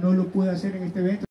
no lo puede hacer en este evento.